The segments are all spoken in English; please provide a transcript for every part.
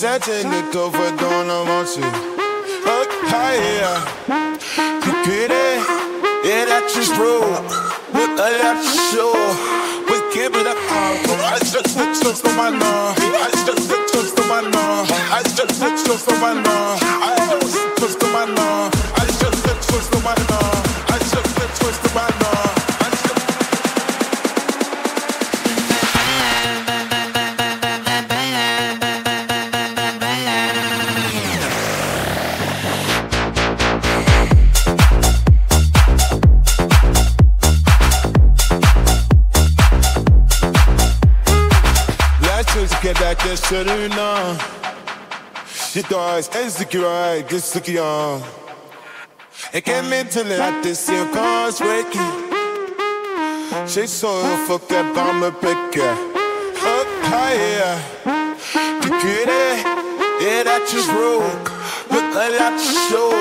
A I want you. Look higher. You get it? Yeah, that's just true. Look at that show. We keep it up. I just look just for my love. I just look just for my love. I just look just for my love. I just look just for my love. Selena J'adore, est-ce que tu as, qu'est-ce qu'il y a Et qu'elle m'étonne à tes circonstances J'ai so fuck that bomb picker Up higher. Tu connais, yeah that just broke. Look like that show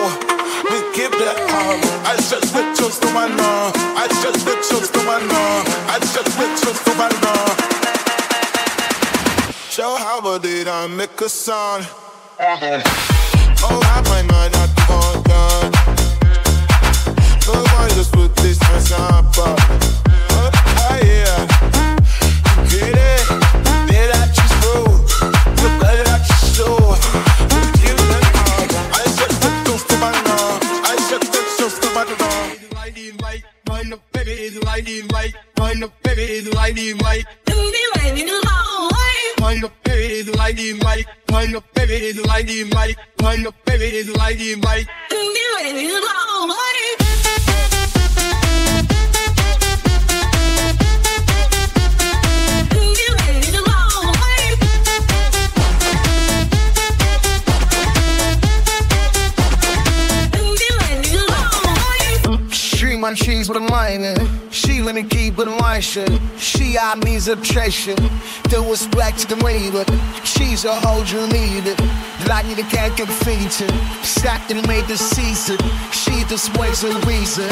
We give I just let just to my law. I just let just to my law. I just let just to my law Show how did I make a sound Oh, I might not want done Nobody just put this mess on up. Oh, yeah. Get it? Did I just roll? Look at that show. Give it I just took those to my love. I just took those to my love. Lighting right, find the baby, lighting right, find the baby, lighting right. Find the baby, lighting right, find the baby, is lighting right, find the baby, is lighting right. my cheese with a line in. She let me keep with a line shit. She I means obsession. Do was black to the but she's a whole you need it. Like you can't get featured. Stacked and made the season. She just waits a reason.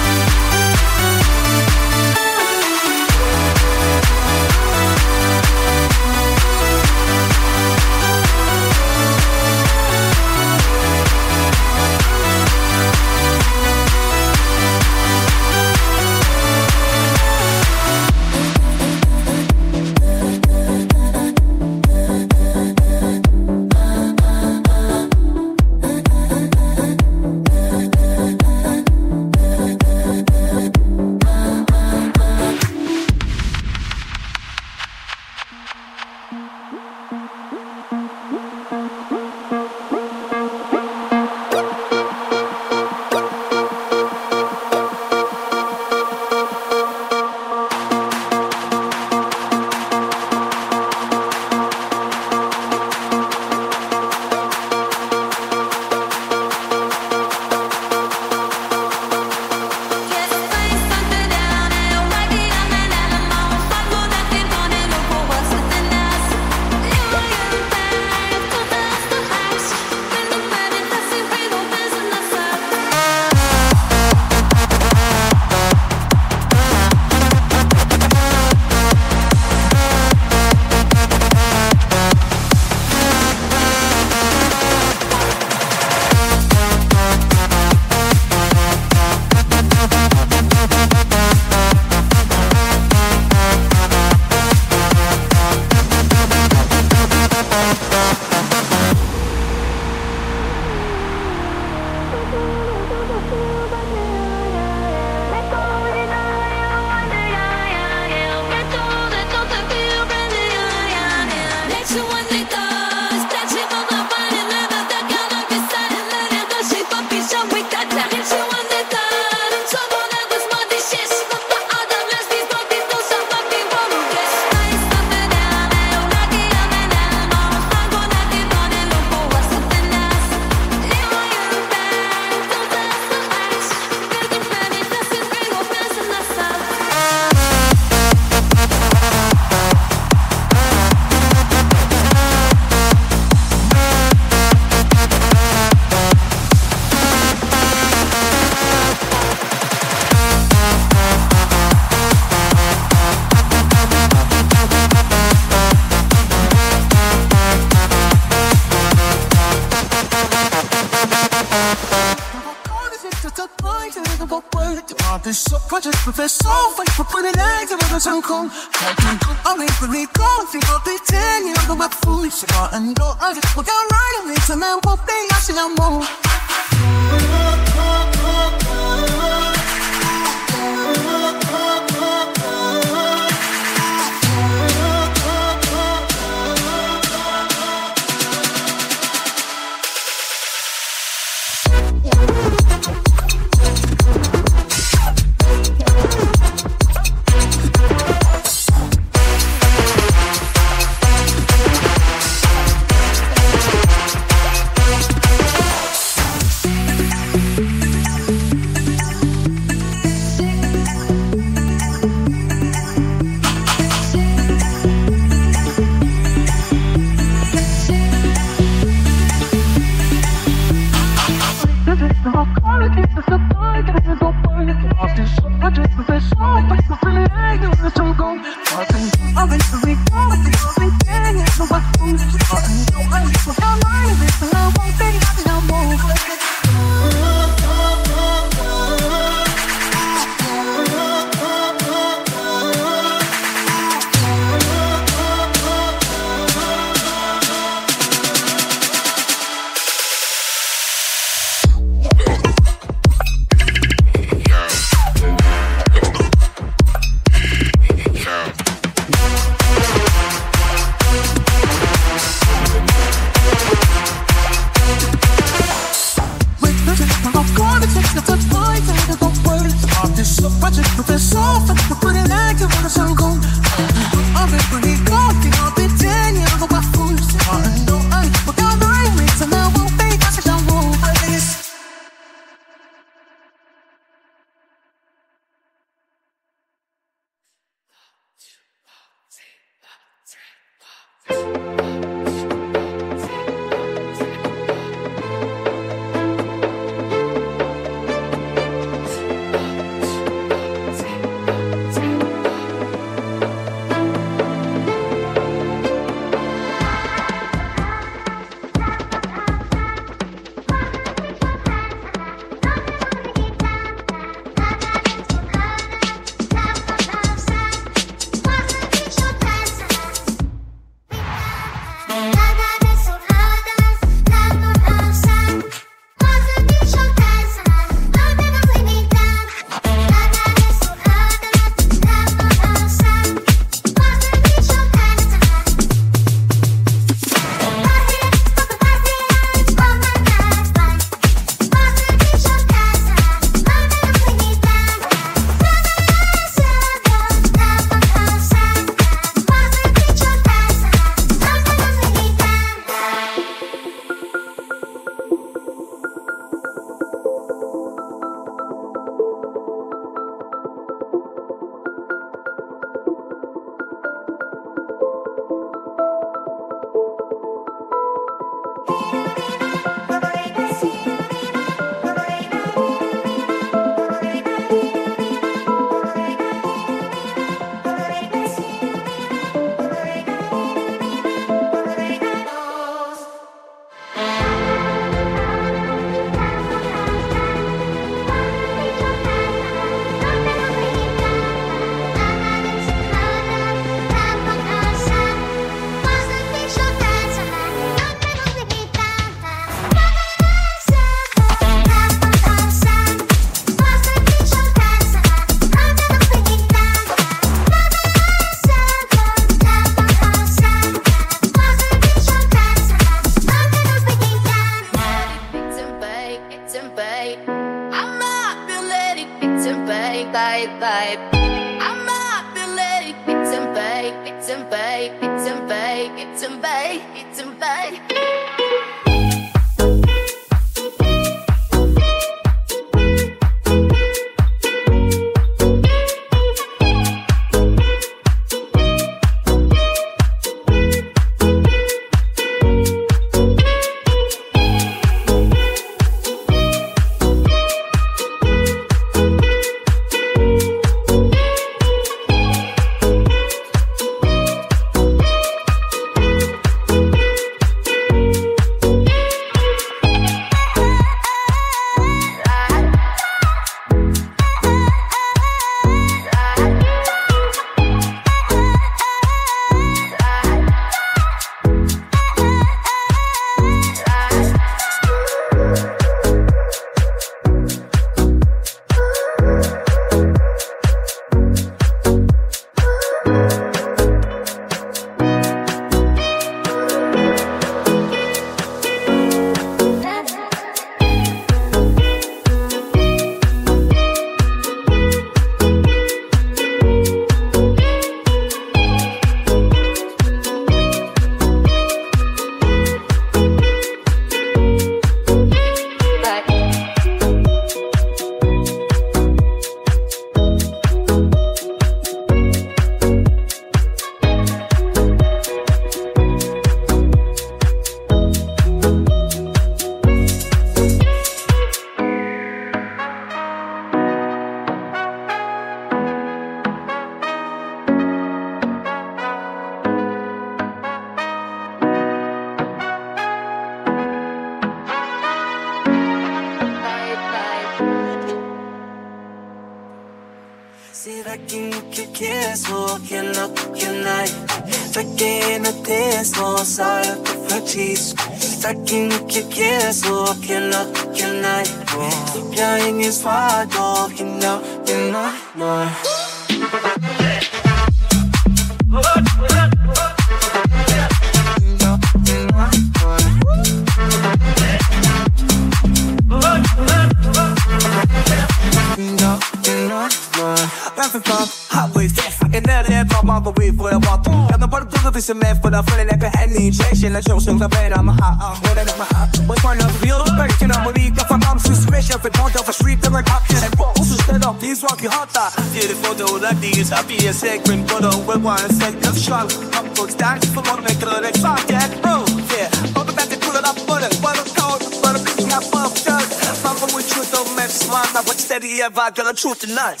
truth tonight.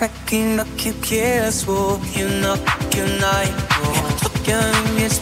cracking up, you kiss, walking que no night, walking que me es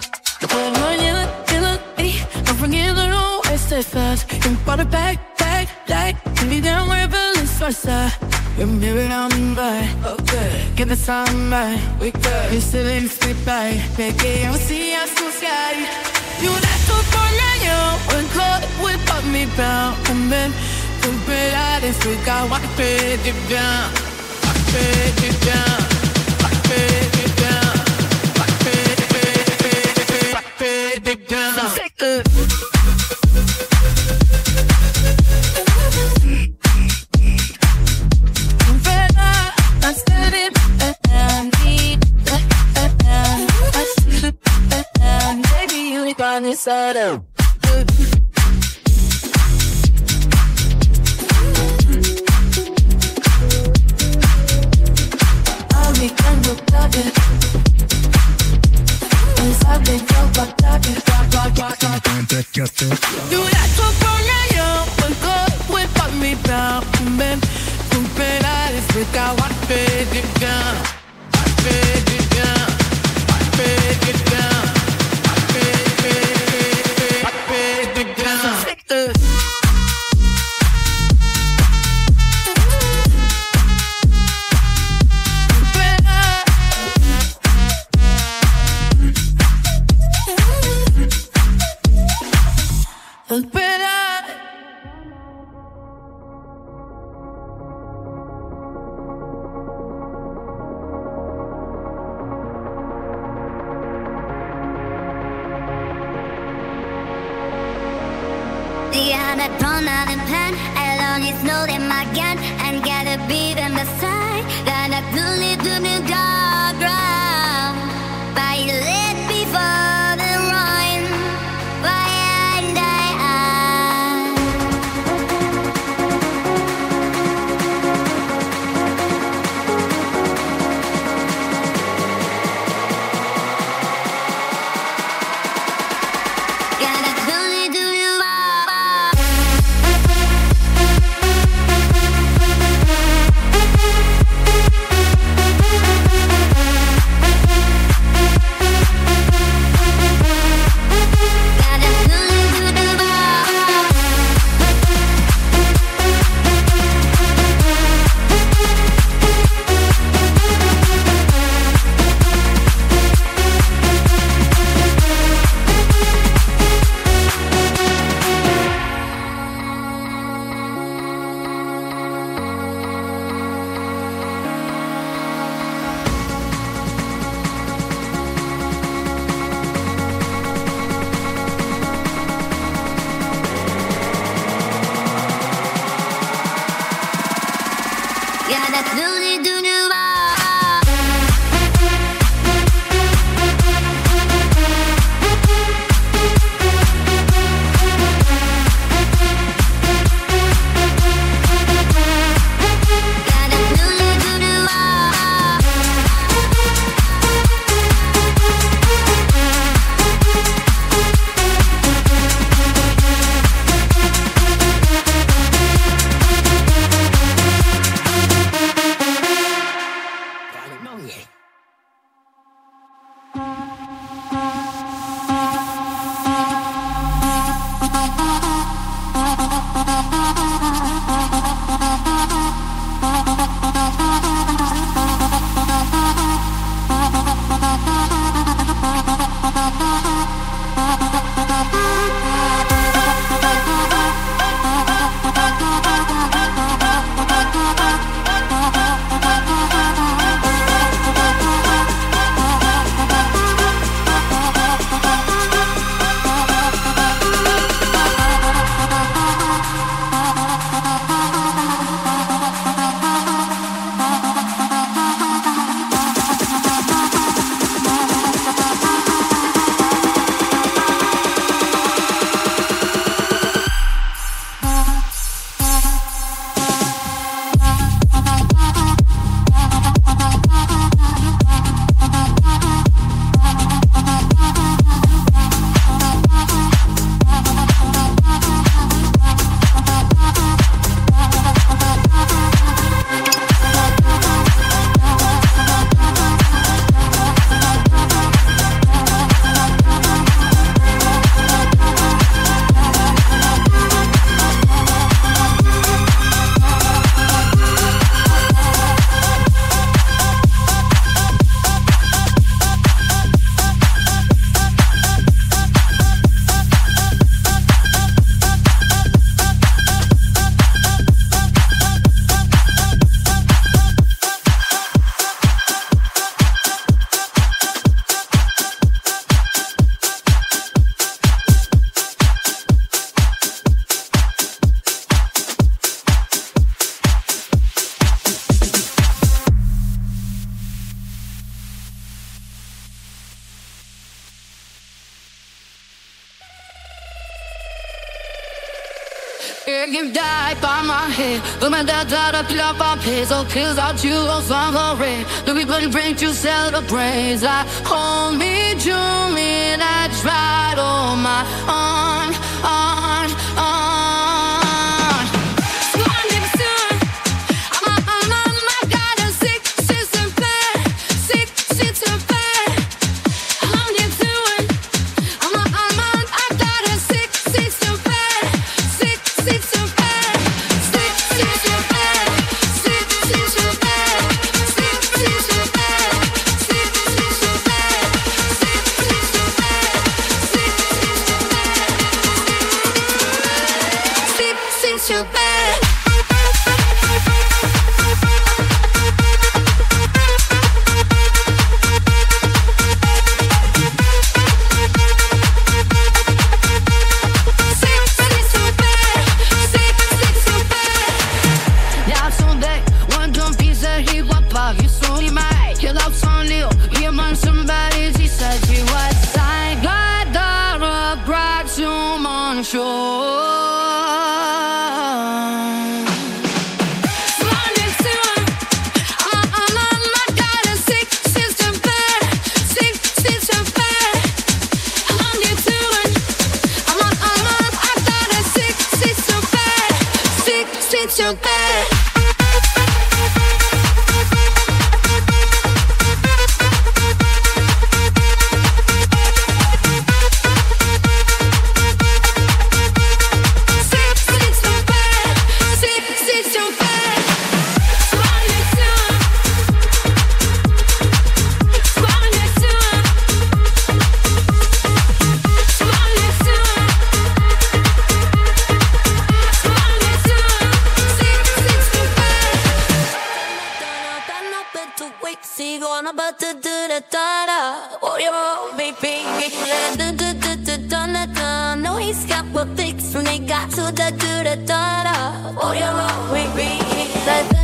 to top But when you look, you look me I'm forgetting the way stay fast You brought it back, back, back Can be down wherever it's first you're mirrored on by okay. Get the sun by we good. You're still in sleep by Baby, I'm see us so sky. You not to for you when caught we put me down and then to be honest, we got what paid you down. What paid you down. What paid you down. Take the inside out. Americano You It's okay that you are suffering. The people bring to celebrate. I hold me, June, and I tried all my own. wait see you on about to do the da da. Oh, yo, baby, do do do do da da da. No, he's got what flicks when they got to the do the da da. Oh, yo, baby.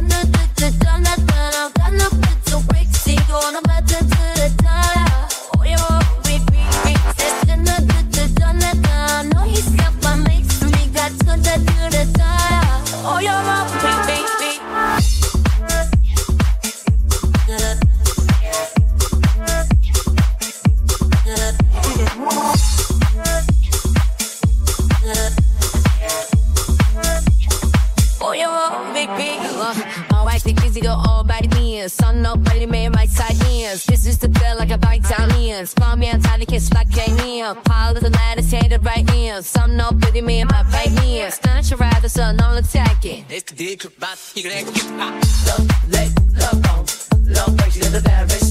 Uh, oh, I think easy go all by the Son no 빨리 my side nears. This is the feel like a bite down in. Spot me on to kiss like a near. Pile of the ladder, say the right ear. Some no pretty me in my right ear. Snatch your rather, son, all attacking. It's the dick, but you can't get up. Love, lay, love, love, love, love, love, love, love, love, love, love, love, love,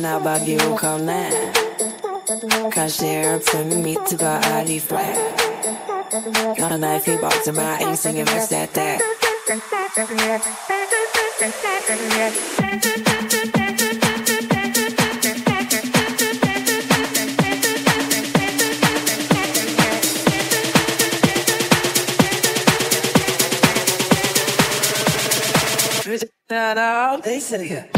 나 바비로 건네 가시를 품은 미트가 아리 플랫 너는 나의 피벗은 마 인생의 메세대 that out. They said here.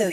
Out,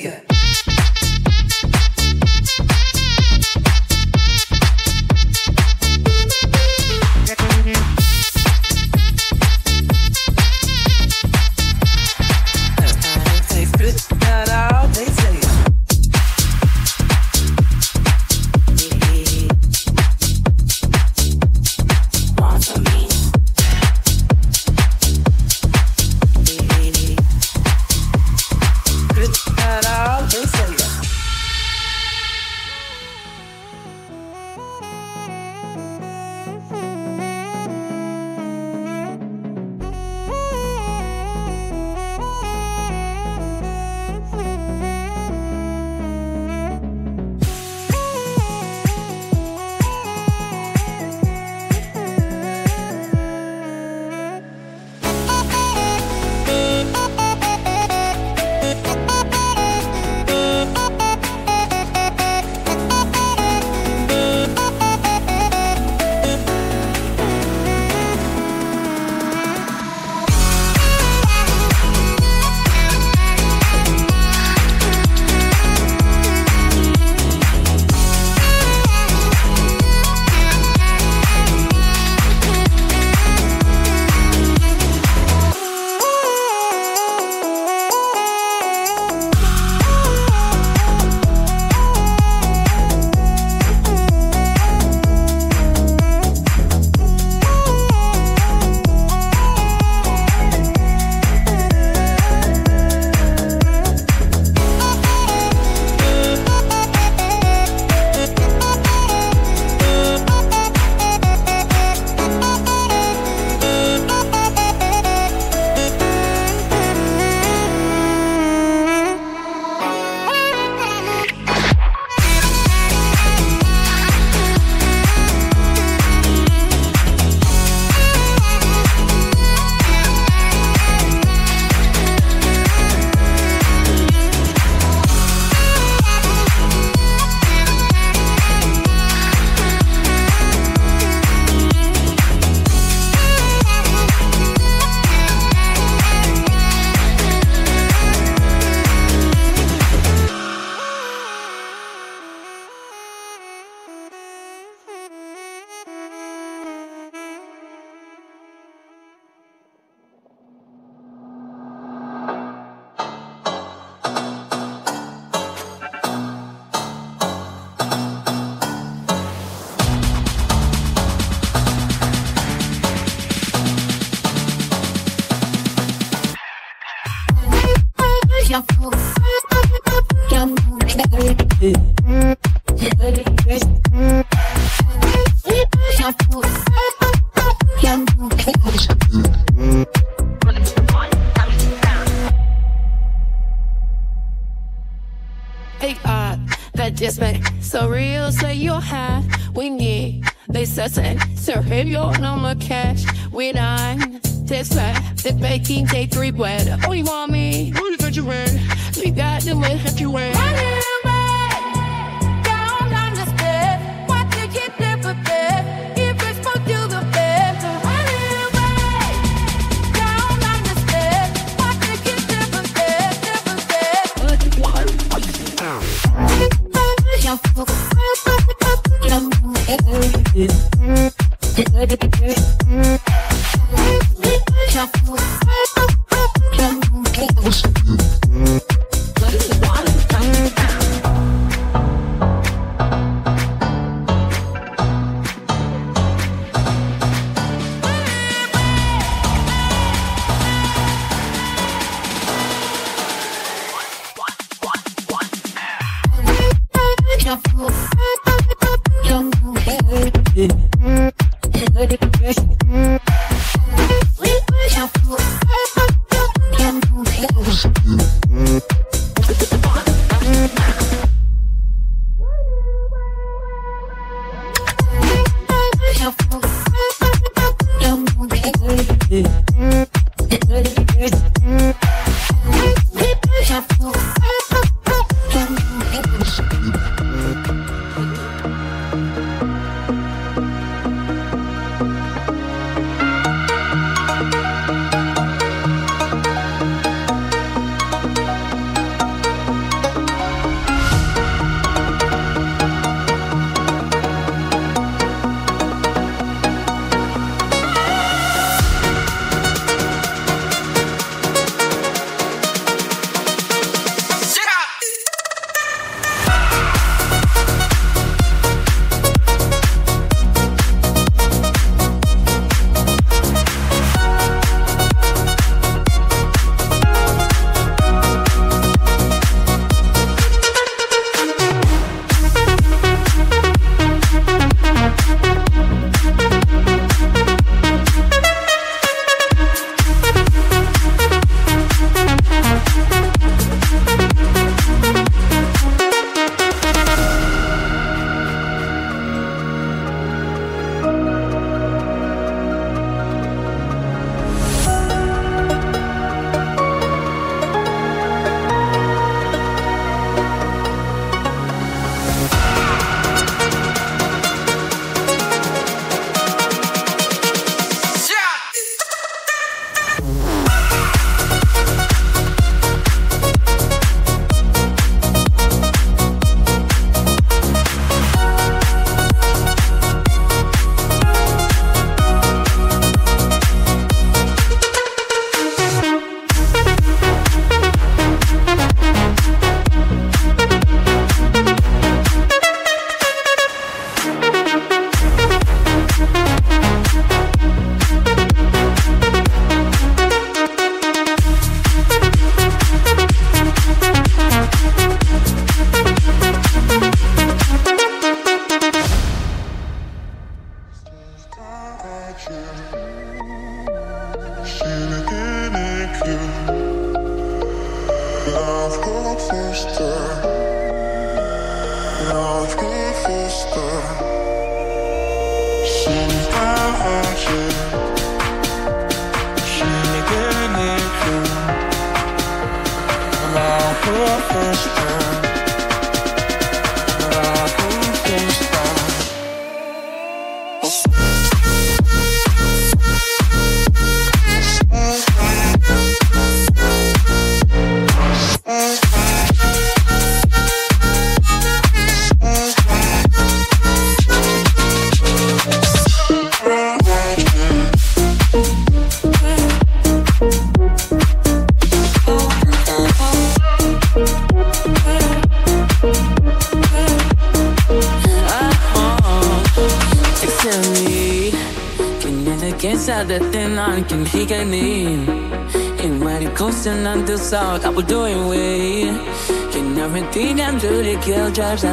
drives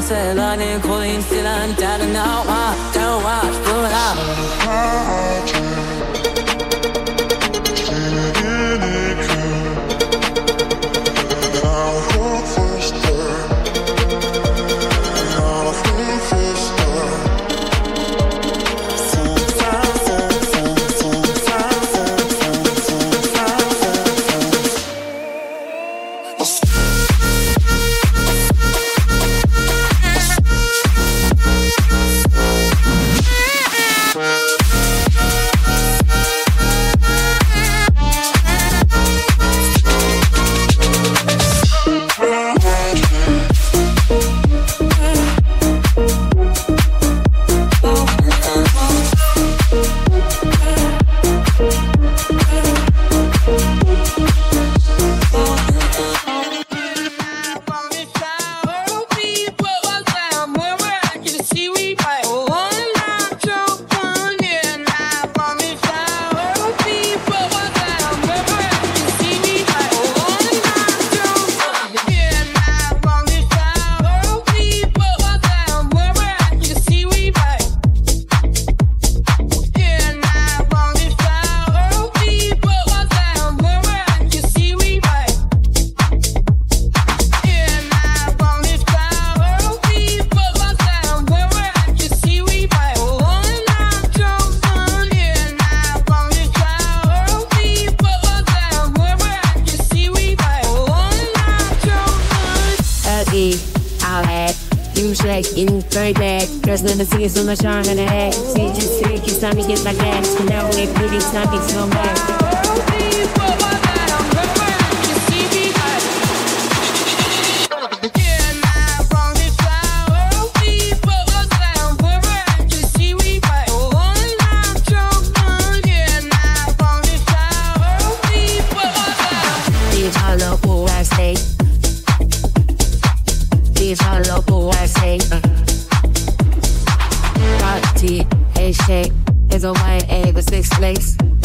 the seas on the shine and the head. See, just see, kiss me get like that.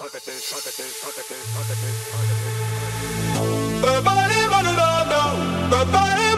All in, sound my calling.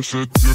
that shit.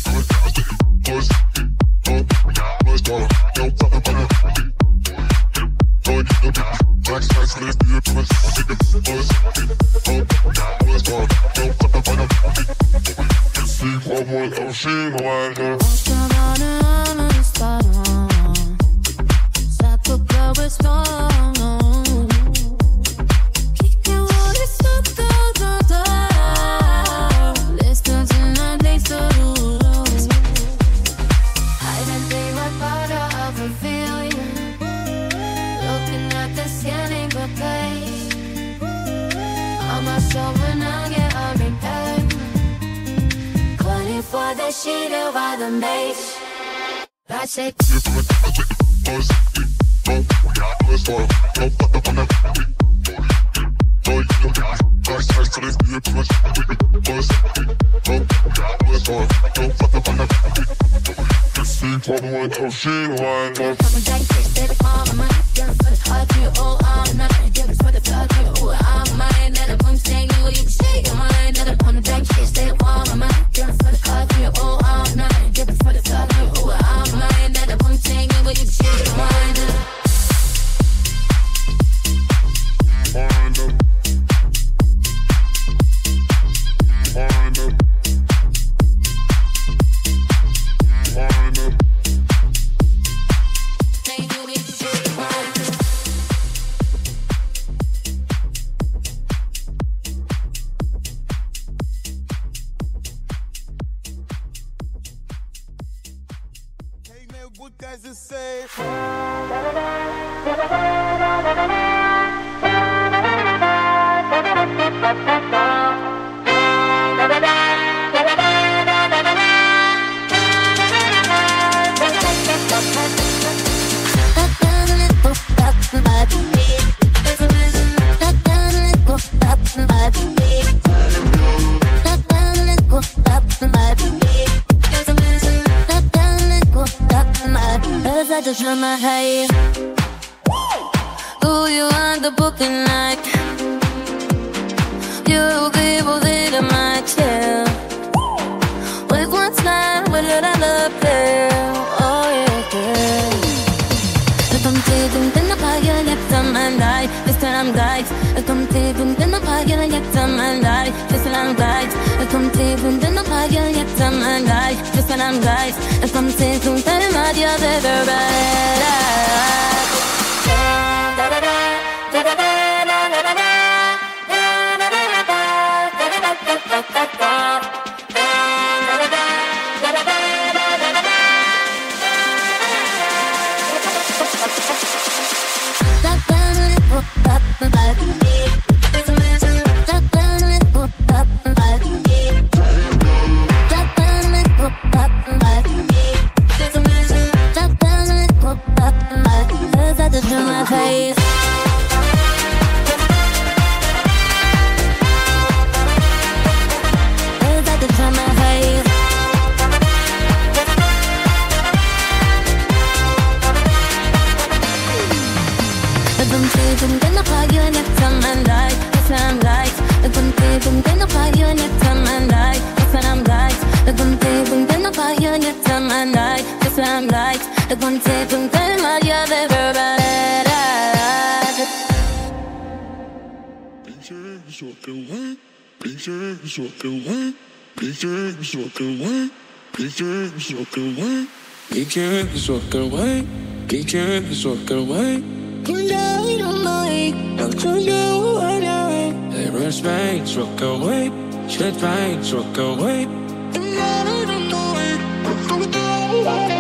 soca wine. Get your head soca wine. Get your head soca wine. Bunda ira mai, bunda ira mai. Hey, rush back, soca wine. Shut back, soca wine. Bunda ira mai, bunda ira mai.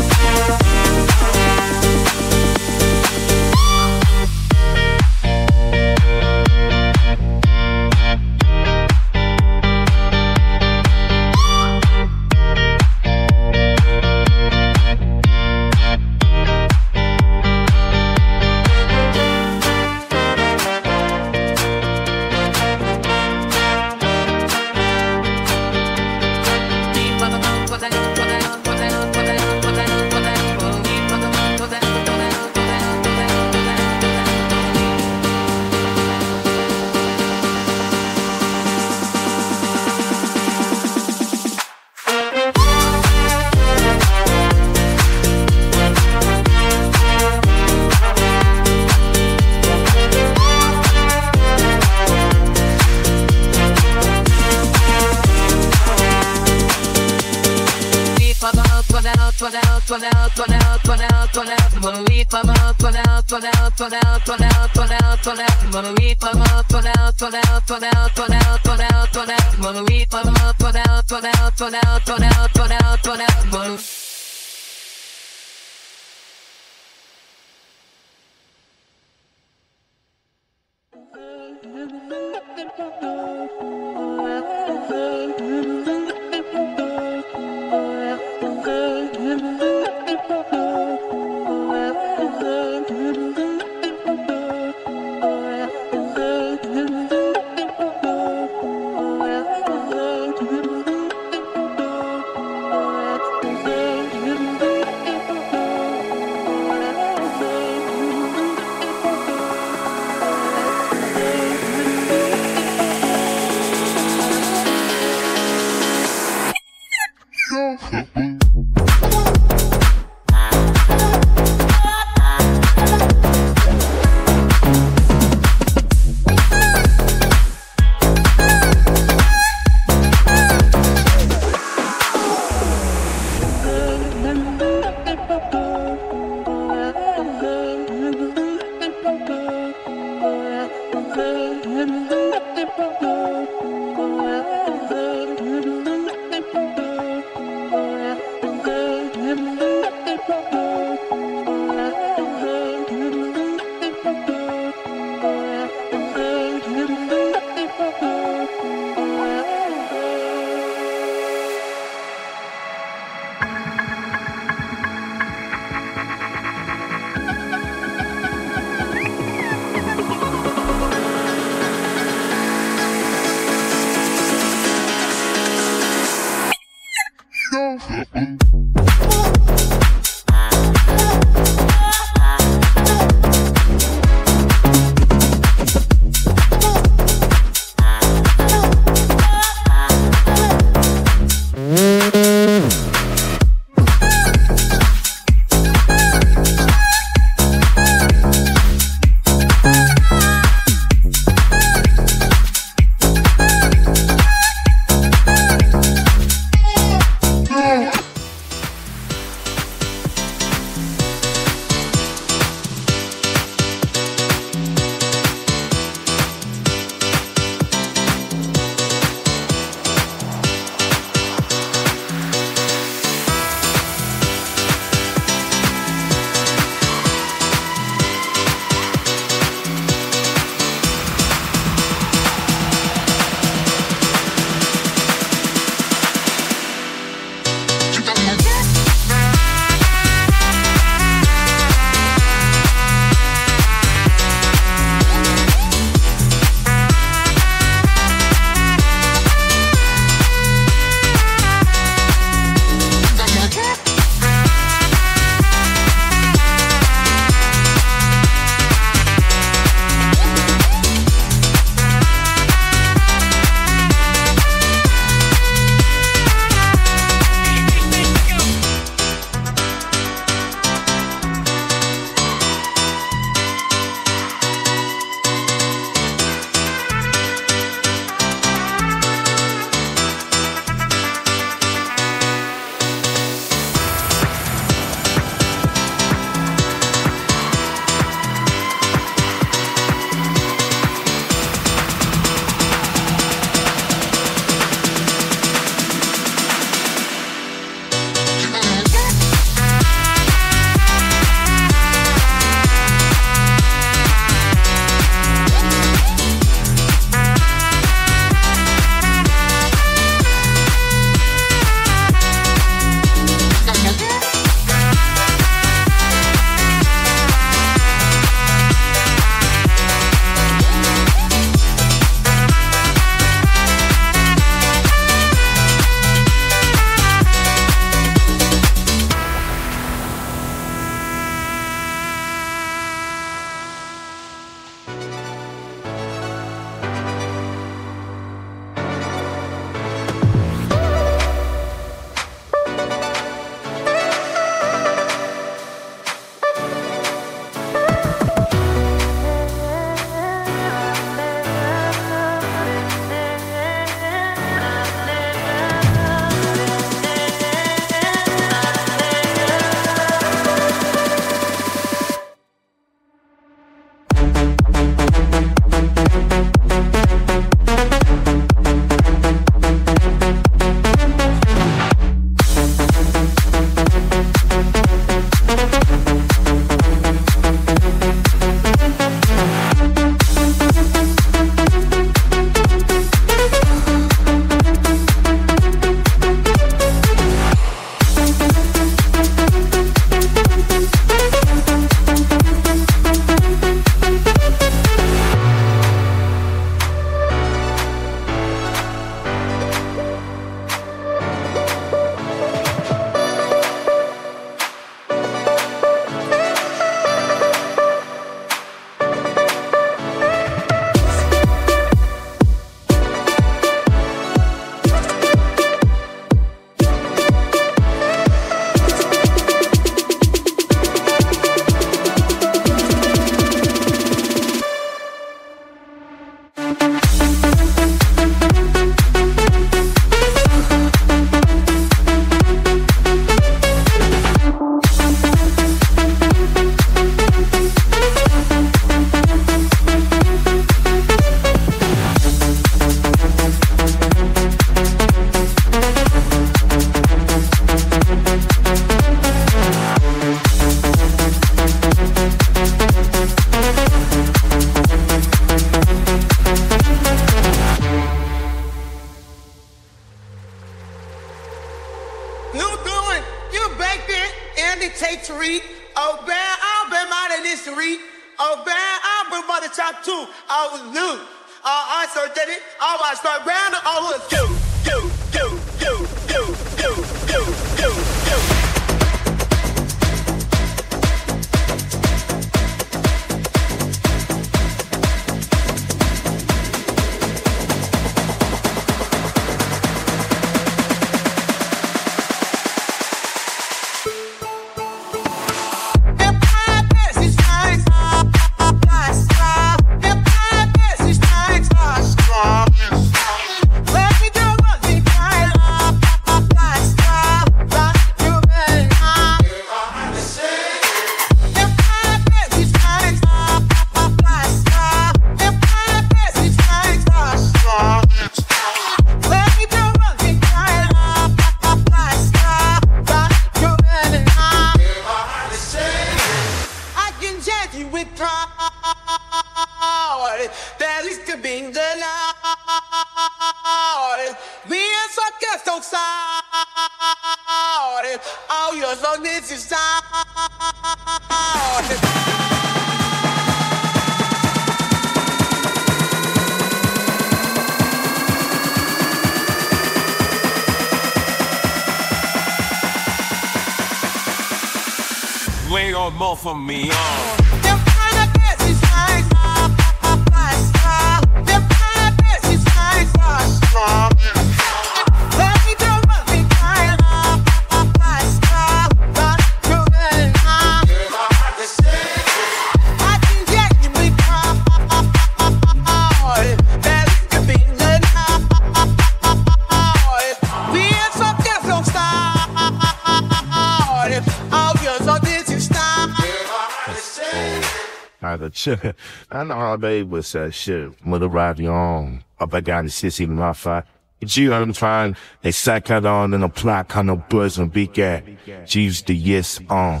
I know how baby was that shit. Mother ride you on. Up I got the sissy my fire. G I'm trying. They sack out on and apply kind of buzz and big guy. G's the yes on.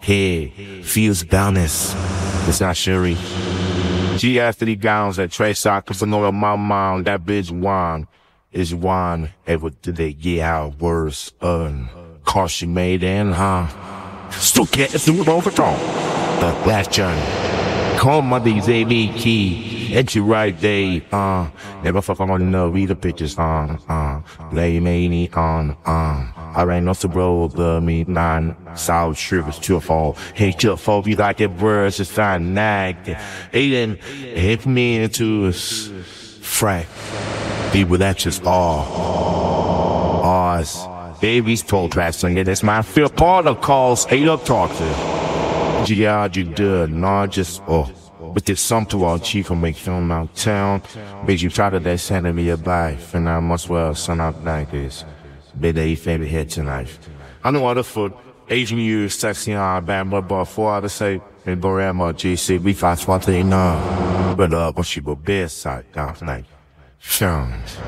Head feels balance. It's not Sherry. G after the gowns that Trey Sockers and all my mom. That bitch wine is wine. Ever did they get out worse? Uh, car she made in, huh? Still get it through over top. The last journey. Call my DZ key. It's your right day, uh. Never fuck on no read the pictures, uh, uh. Lay me on, uh. I ran off the road, the me nine. South Shivers to fall. Hey, to fall, you like that words, it's fine, nagged. Aiden, hit me into a frack. Be with that just all. Oz. Baby's told trashing it. It's my of calls. Eight up talk to. Diário de just oh. But the Sumtual Chico make film out town. but you tried to that sending me a life, and I must well sun out like this. they ain't favorite head tonight. I know other foot. Asian you, sexy on Bamba, but four other say, and Borama GC, we fight swat thing now. But uh, when she will be side down like, films.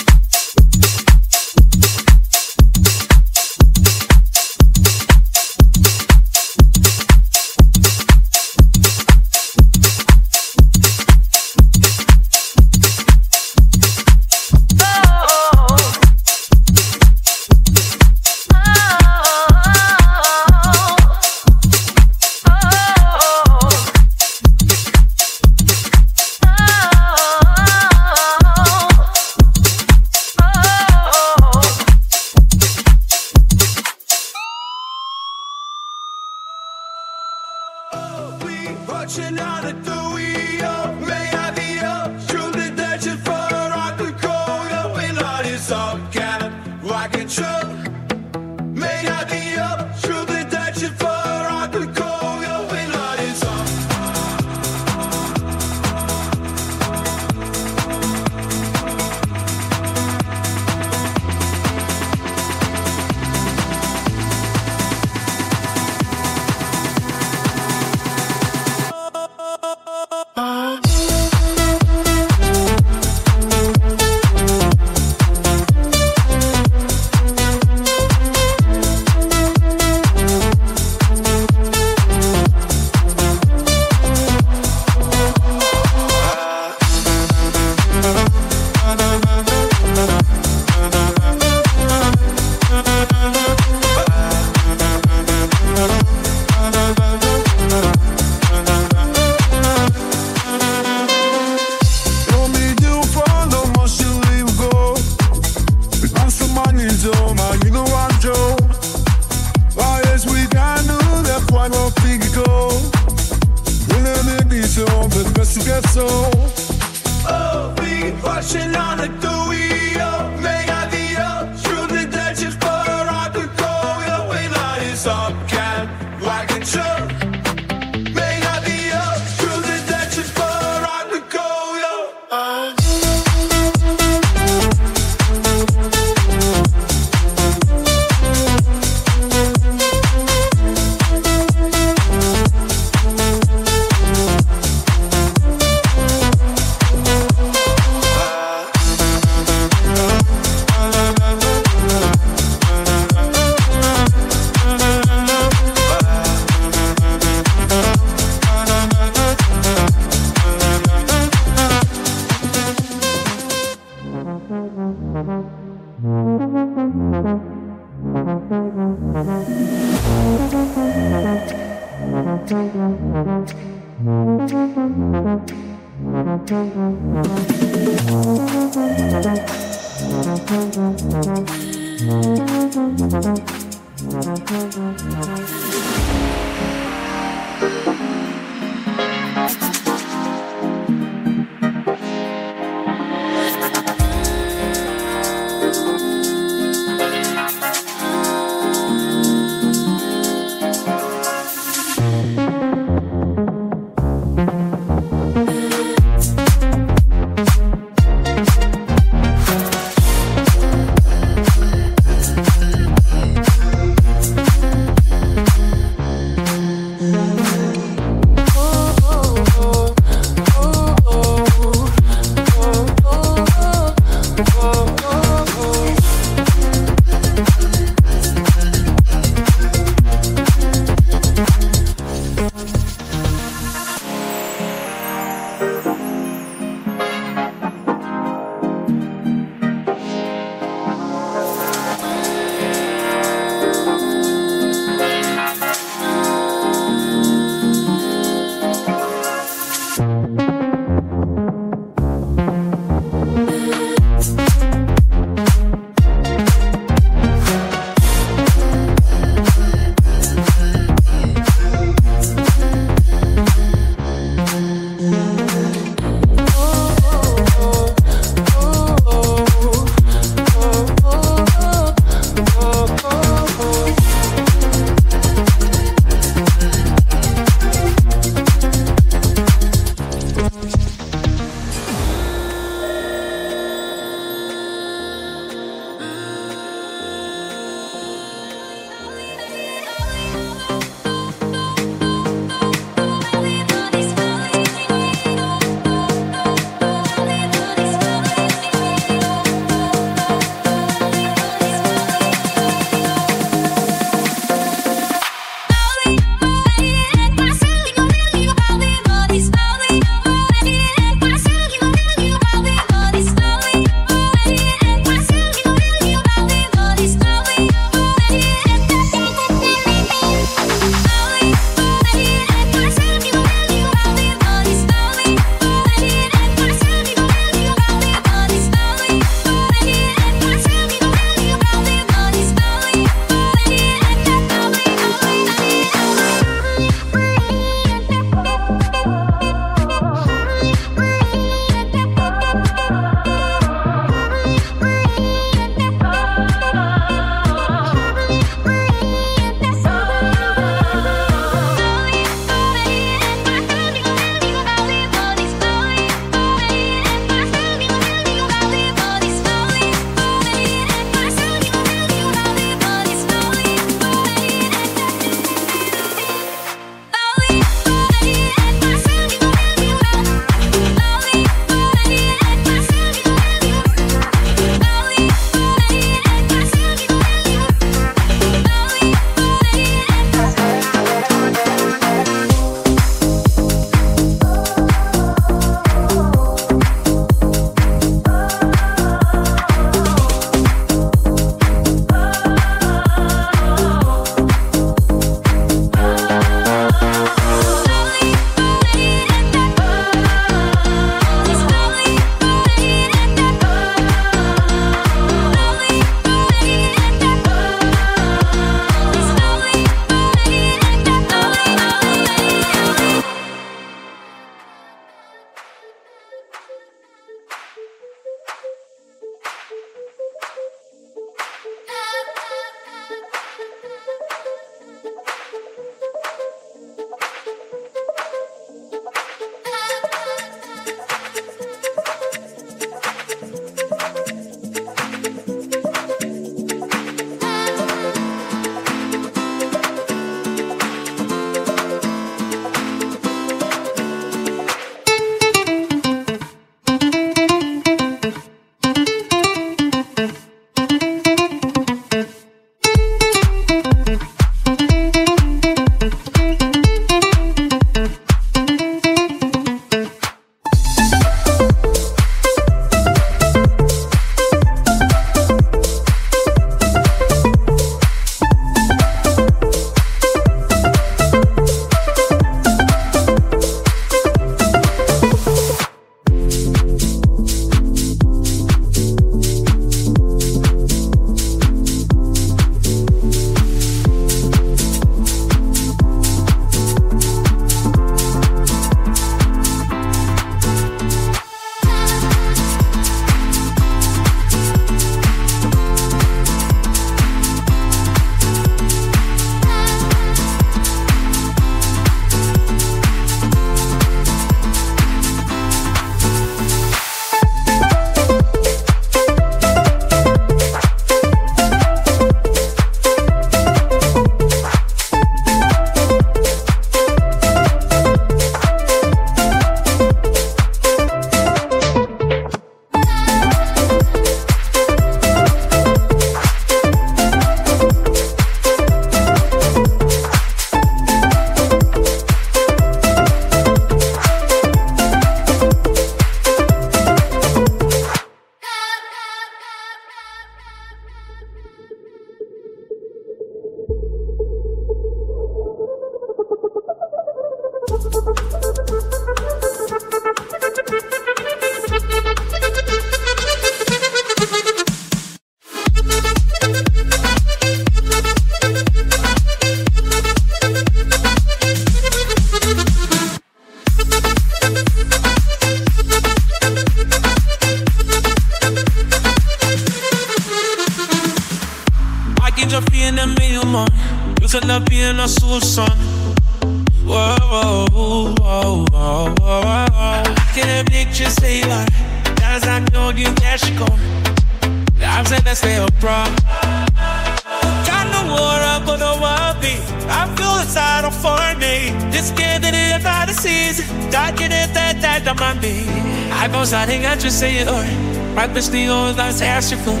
vestidos danse a su fun.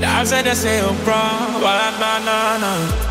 Lanza deseo, bro. Ba, ba, na, na.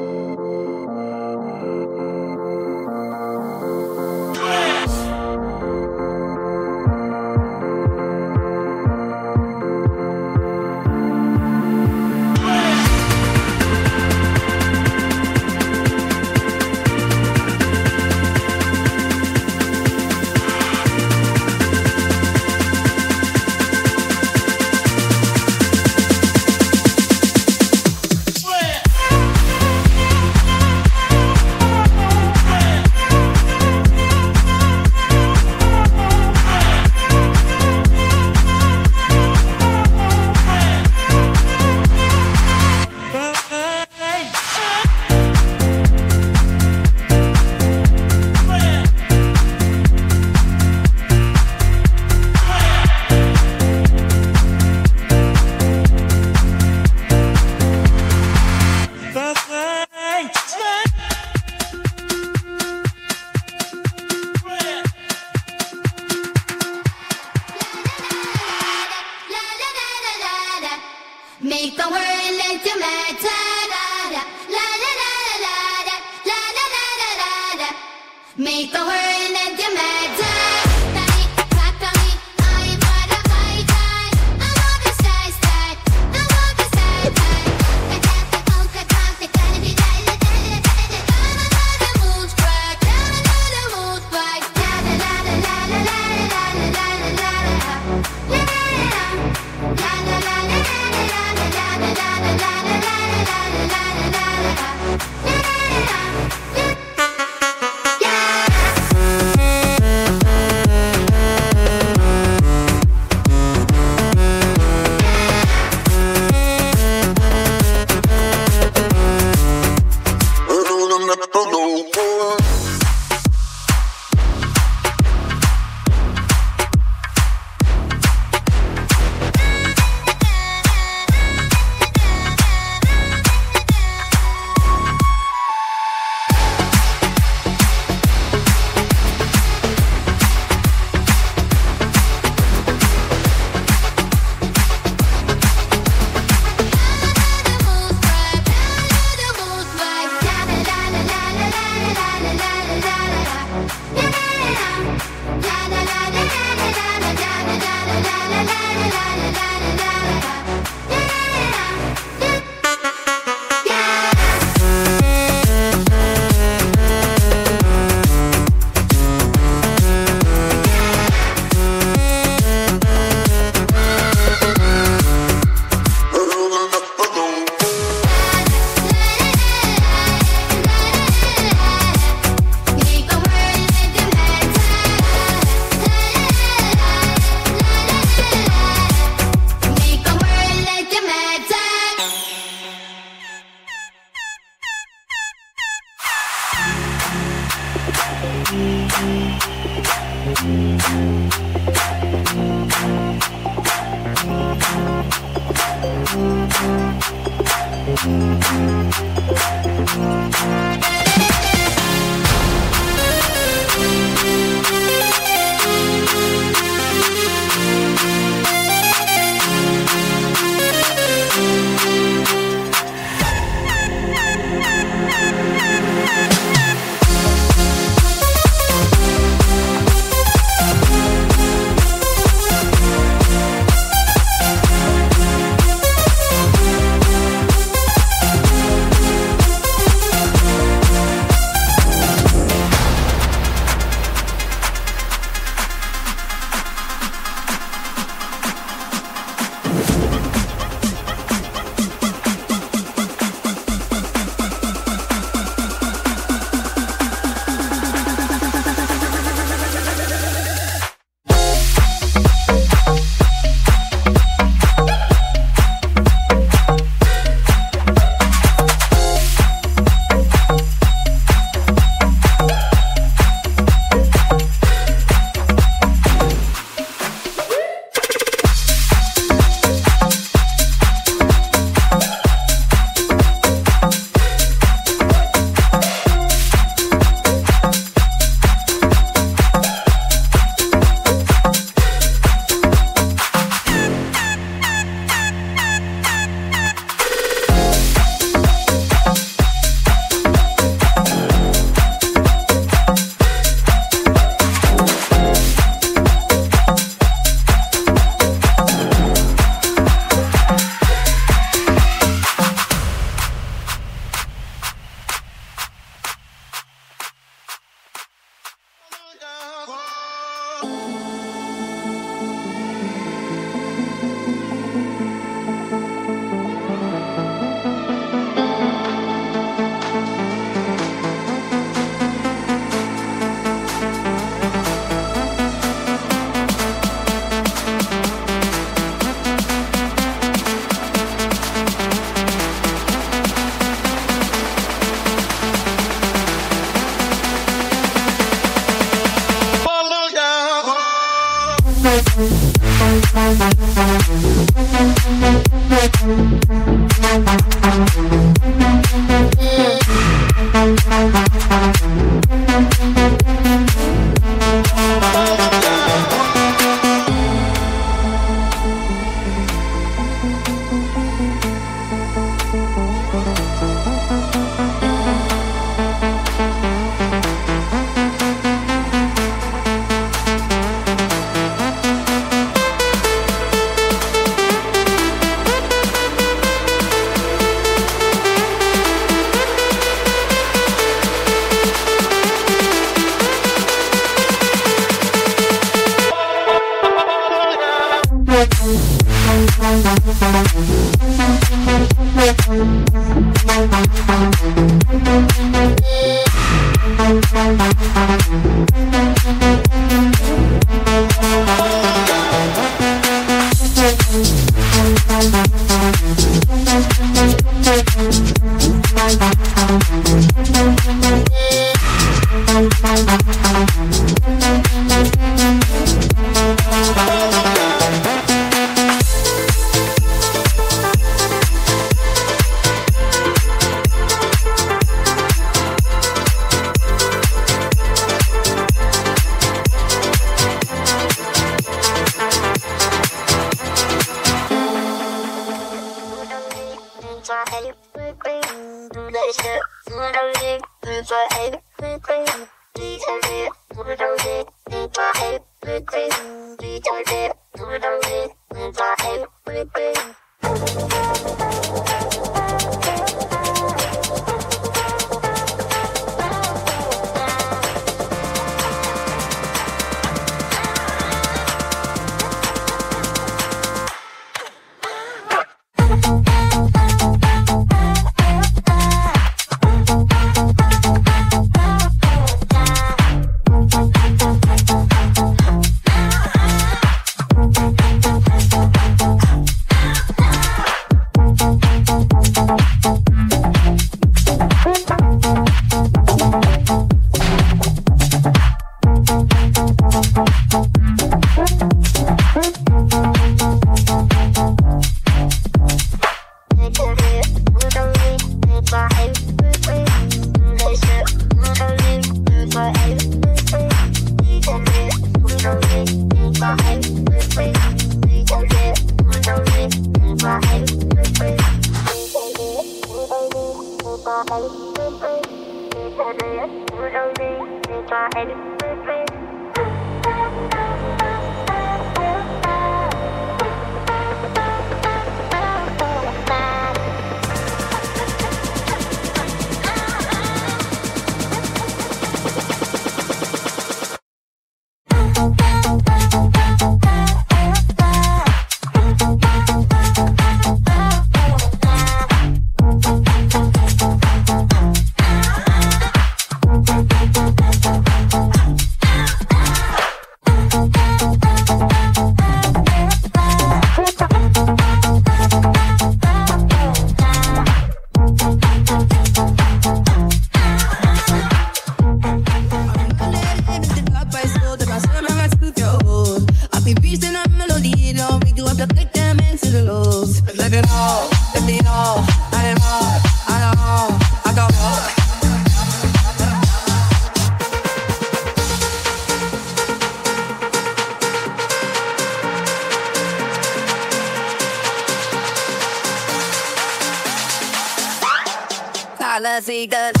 Palazziga,